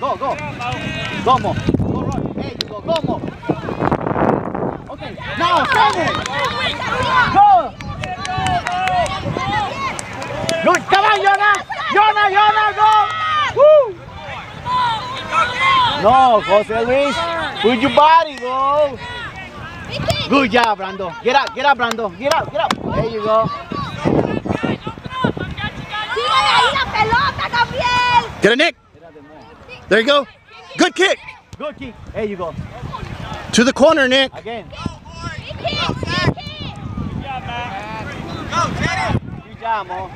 Go, go. Go more. Go run. There you go. Go more. Okay. Now it. Go. Good. Come on, Jonah. Jonah, Jonah, go. Woo. No, Jose Luis. With your body, go. Good job, Brando. Get up, get up, Brando. Get up, get up. There you go. Get it, Nick. There you go. Good kick. Good kick. There you go. To the corner, Nick. Again. Free kick, free kick. Good job, Mo.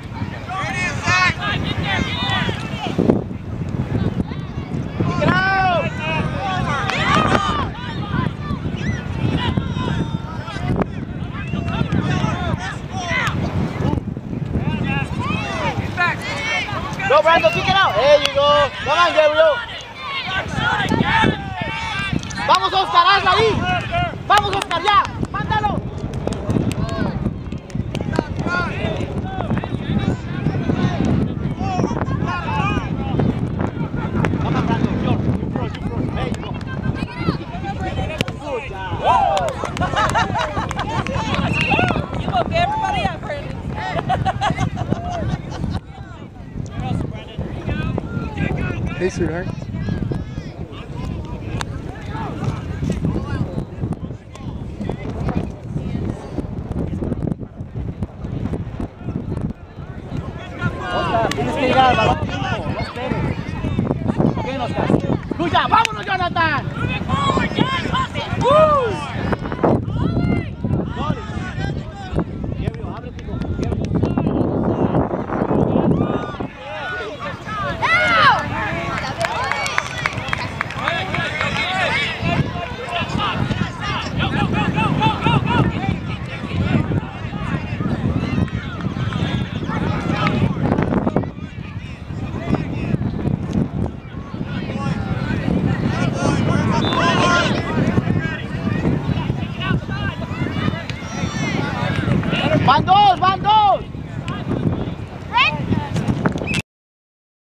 Go, Brando, kick it out. There you go. Come on, Gabriel. Vamos, Oscar, hazla ahí. Hey, sweetheart. Oscar. ¡Vámonos, Jonathan! Jonathan! ¡Uh! Dos, van dos.